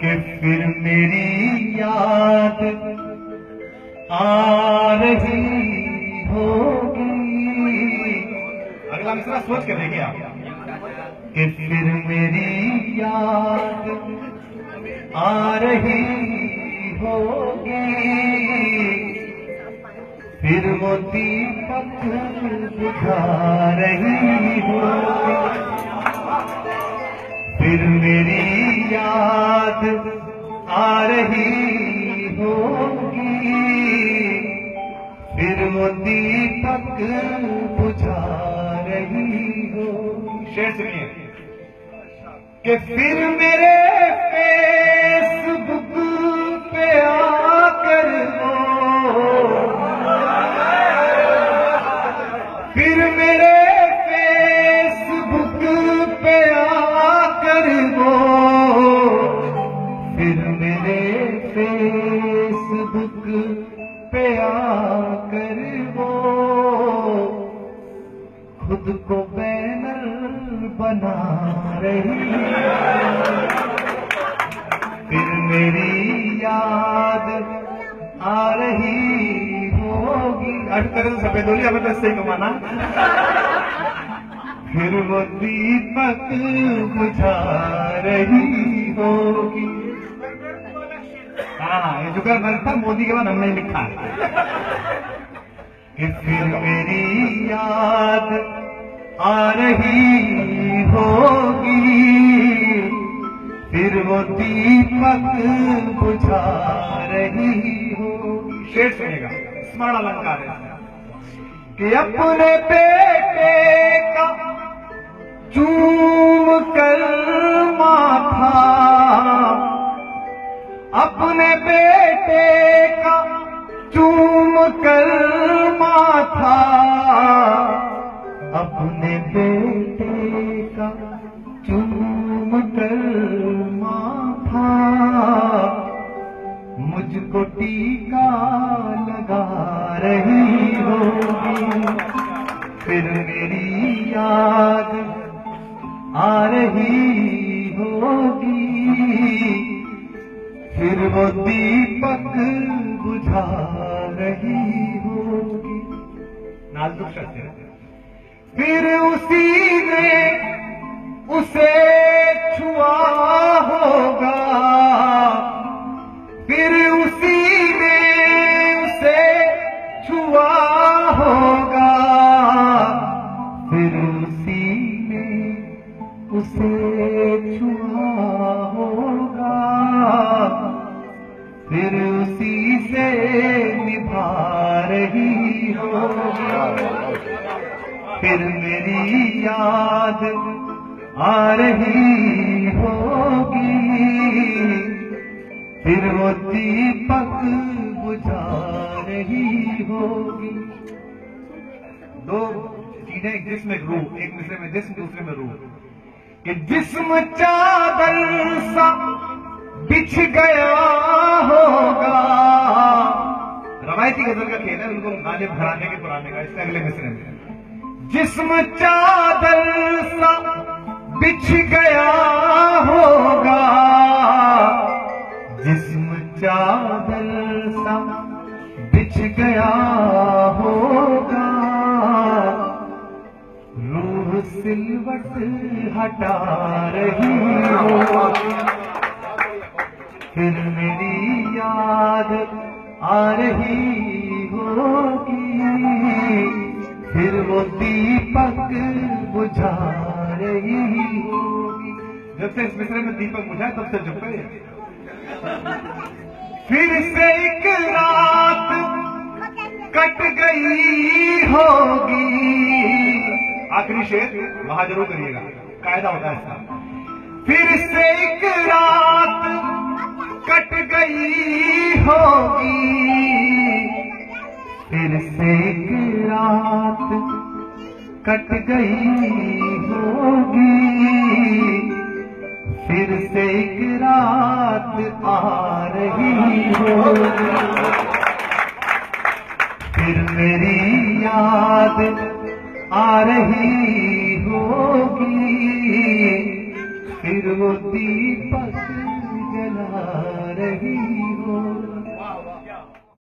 کہ پھر میری یاد آ رہی ہوگی۔ اگلا مصرا سوچ کے دیکھیے آپ۔ کہ پھر میری یاد آ رہی ہوگی۔ پھر وہ دیپک بجھا رہی ہوگی۔ پھر میری یاد آ رہی ہوگی۔ پھر وہ دیپک بجھا رہی ہوگی۔ شیر سنیے کہ پھر میرے فیس خود کو بینر بنا رہی۔ پھر میری یاد آ رہی ہوگی۔ ابھی تک تو سفید ہولی ہمیں تو سے ہی کمانا پھر وہ دیپک بجھا رہی ہوگی۔ ہاں, ہاں، یہ جگہ غلط تھا مودی کے بعد ہم نے لکھا ہے۔ کہ پھر میری یاد آ رہی ہوگی۔ پھر وہ دیپک بجھا رہی ہوگی۔ شیر سنے گا۔ اسمارٹ النکار ہے۔ کہ اپنے بیٹے کا چوم کر ماتھا اپنے بیٹے کا چوم کر اپنے بیٹے کا چوم کر ماتھا مجھ کو ٹیکا لگا رہی ہوگی۔ پھر میری یاد آ رہی ہوگی۔ پھر وہ دیپک بجھا رہی ہوگی۔ نازک شخص ہے پھر اسی نے اسے چھوا ہوگا پھر اسی نے اسے چھوا ہوگا پھر اسی نے اسے چھوا ہوگا پھر اسی سے نبھا رہی ہوگی پھر میری یاد آ رہی ہوگی۔ پھر وہ دیپک بجھا رہی ہوگی۔ دو چیزیں ایک جسم ایک روح، ایک دوسرے میں جسم، دوسرے میں روح۔ کہ جسم چادر سا بچھ گیا ہوگا۔ روایتی غزل کا کھیل ہے ان کو گانے بھرانے کے پرانے کا، اس سے اگلے مصرے میں۔ جسم چادر سا بچھ گیا ہوگا جسم چادر سا بچھ گیا ہوگا روح سلوٹ ہٹا رہی ہوگی پھر میری یاد آ رہی پھر وہ دیپک بجھا رہی ہوگی جب سے اس مصرے میں دیپک بجھا تب سے چپ گئے پھر سے ایک رات کٹ گئی ہوگی۔ آخری شیر وہاں ضرور کریے گا۔ قاعدہ ہوتا ہے اس کا۔ پھر سے ایک رات کٹ گئی ہوگی۔ پھر سے ایک رات کٹ گئی ہوگی پھر سے ایک رات آ رہی ہوگی پھر میری یاد آ رہی